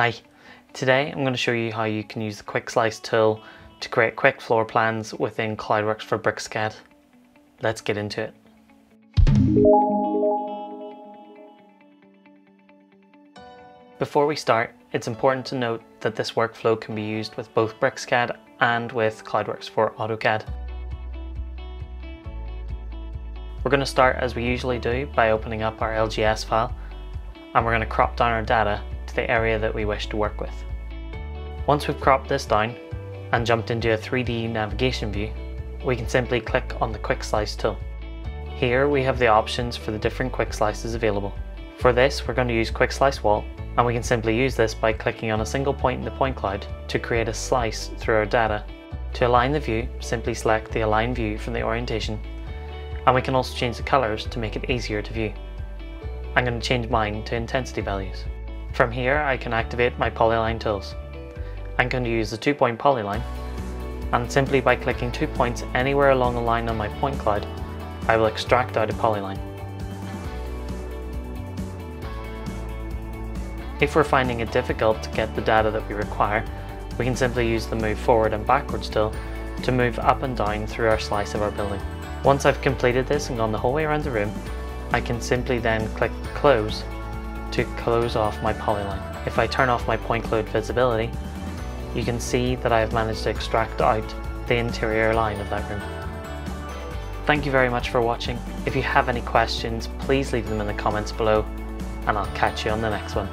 Hi, today I'm going to show you how you can use the Quick Slice tool to create quick floor plans within CloudWorx for BricsCAD. Let's get into it. Before we start, it's important to note that this workflow can be used with both BricsCAD and with CloudWorx for AutoCAD. We're going to start as we usually do by opening up our LGS file and we're going to crop down our data to the area that we wish to work with. Once we've cropped this down and jumped into a 3D navigation view, we can simply click on the Quick Slice tool. Here we have the options for the different quick slices available. For this we're going to use Quick Slice Wall and we can simply use this by clicking on a single point in the point cloud to create a slice through our data. To align the view, simply select the Align View from the orientation and we can also change the colours to make it easier to view. I'm going to change mine to intensity values. From here I can activate my polyline tools. I'm going to use the two point polyline and simply by clicking two points anywhere along the line on my point cloud I will extract out a polyline. If we're finding it difficult to get the data that we require, we can simply use the move forward and backwards tool to move up and down through our slice of our building. Once I've completed this and gone the whole way around the room, I can simply then click close to close off my polyline. If I turn off my point cloud visibility, you can see that I have managed to extract out the interior line of that room. Thank you very much for watching. If you have any questions, please leave them in the comments below and I'll catch you on the next one.